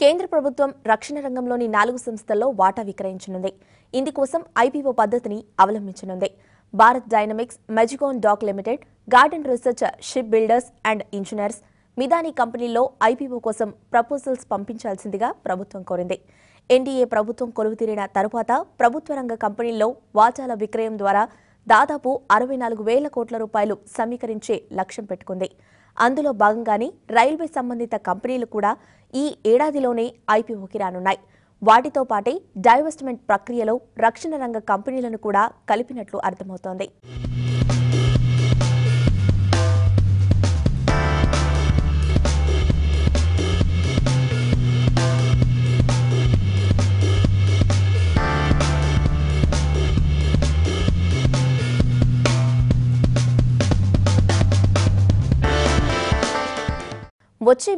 కేంద్ర ప్రభుత్వం రక్షణ రంగంలోని నాలుగు సంస్థల్లో వాటా విక్రయించనుంది. ఇందుకోసం ఐపీఓ పద్ధతిని అవలంబించనుంది. Bharat dynamics Mazagon dock limited garden reach ship builders and engineers Midhani కంపెనీల్లో ఐపీఓ కోసం ప్రపోజల్స్ పంపించాల్సిందిగా ప్రభుత్వం కోరింది. ఎన్డీఏ ప్రభుత్వం కొలువుతీరిన తరువాత ప్రభుత్వ రంగ కంపెనీల్లో వాటాల విక్రయం ద్వారా దాదాపు అరవై నాలుగు వేల కోట్ల రూపాయలు సమీకరించే లక్ష్యం పెట్టుకుంది. అందులో భాగంగానే రైల్వే సంబంధిత కంపెనీలు కూడా ఈ ఏడాదిలోనే ఐపీఓకి రానున్నాయి. వాటితో పాటే డైవెస్ట్మెంట్ ప్రక్రియలో రక్షణ రంగ కంపెనీలను కూడా కలిపినట్లు అర్థమవుతోంది. వచ్చే